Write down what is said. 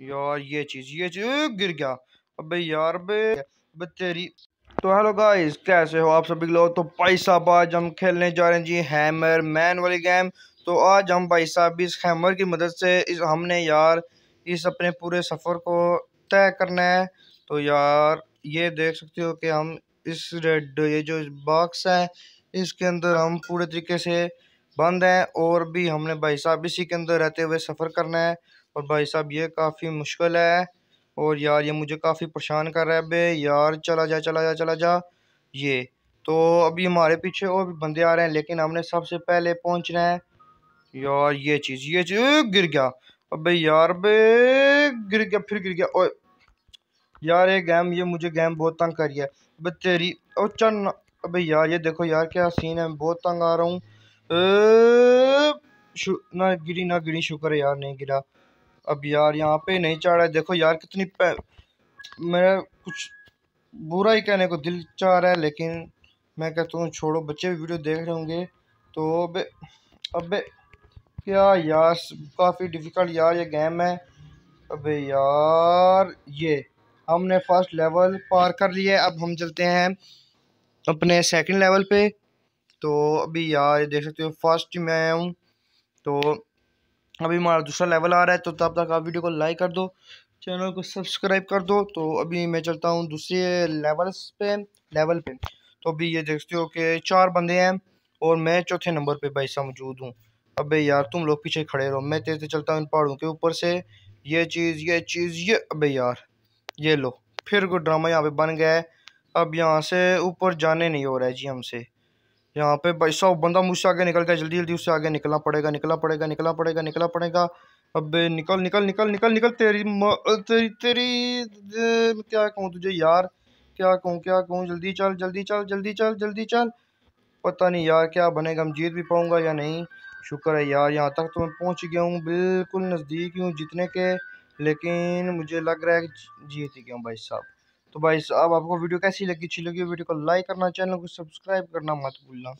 यार ये चीज़ ये चीज़ गिर गया। अबे यार बे तेरी तो हेलो गाइस कैसे हो आप सभी लोग? तो भाई साहब, आज हम खेलने जा रहे हैं जी हैमर मैन वाली गेम तो आज हम भाई साहब इस हैमर की मदद से इस, हमने यार इस अपने पूरे सफ़र को तय करना है। तो यार, ये देख सकते हो कि हम इस रेड ये जो बॉक्स है, इसके अंदर हम पूरे तरीके से बंद हैं और भी हमने भाई साहब इसी के अंदर रहते हुए सफ़र करना है और भाई साहब ये काफ़ी मुश्किल है और यार ये मुझे काफ़ी परेशान कर रहा है बे, यार चला जा चला जा चला जा। ये तो अभी हमारे पीछे और भी बंदे आ रहे हैं, लेकिन हमने सबसे पहले पहुँचना है। यार ये चीज़ ये चीज़ गिर गया। अबे यार बे, गिर गया, फिर गिर गया और यार ये गेम, ये मुझे गेम बहुत तंग कर रही है। अबे तेरी, ओ चल अबे यार ये देखो यार क्या सीन है बहुत तंग आ रहा हूँ। ना गिरी ना गिरी, शुक्र यार, नहीं गिरा। अब यार, यहाँ पे नहीं चढ़ रहा है। देखो यार, कितनी मेरा कुछ बुरा ही कहने को दिल चाह रहा है, लेकिन मैं कहता हूँ, छोड़ो, बच्चे भी वीडियो देख रहे होंगे। तो अब, अबे क्या यार काफ़ी डिफ़िकल्ट यार ये गेम है। अबे यार, ये, हमने फ़र्स्ट लेवल पार कर लिया अब हम चलते हैं अपने सेकंड लेवल पे। तो अभी यार देख सकते हो फ़र्स्ट में आया हूँ तो अभी हमारा दूसरा लेवल आ रहा है तो तब तक आप वीडियो को लाइक कर दो चैनल को सब्सक्राइब कर दो तो अभी मैं चलता हूँ दूसरे लेवल्स पे लेवल पे। तो अभी ये देखते हो कि चार बंदे हैं, और मैं चौथे नंबर पे भाई सा मौजूद हूँ। अबे यार, तुम लोग पीछे खड़े रहो, मैं तेज से चलता हूँ इन पहाड़ों के ऊपर से, ये चीज़ ये चीज़, ये, अबे यार, ये लो, फिर कोई ड्रामा यहाँ पे बन गया है, अब यहाँ से ऊपर जाने नहीं हो रहा है जी हमसे। यहाँ पे भाई साहब, बंदा मुझसे आगे निकल गया, जल्दी जल्दी उससे आगे निकलना पड़ेगा निकलना पड़ेगा निकलना पड़ेगा निकलना पड़ेगा। अब निकल निकल निकल निकल निकल, तेरी तेरी तेरी क्या कहूँ तुझे यार? क्या कहूँ क्या कहूँ? जल्दी चल जल्दी चल जल्दी चल जल्दी चल। पता नहीं यार क्या बनेगा हम जीत भी पाऊँगा या नहीं। शुक्र है यार, यहाँ तक तो मैं पहुँच गया हूँ, बिल्कुल नज़दीक हूँ जीतने के, लेकिन मुझे लग रहा है कि जीत ही गया हूँ भाई साहब। तो भाई साहब, आपको वीडियो कैसी लगी? अच्छी लगी वीडियो को लाइक करना, चैनल को सब्सक्राइब करना मत भूलना।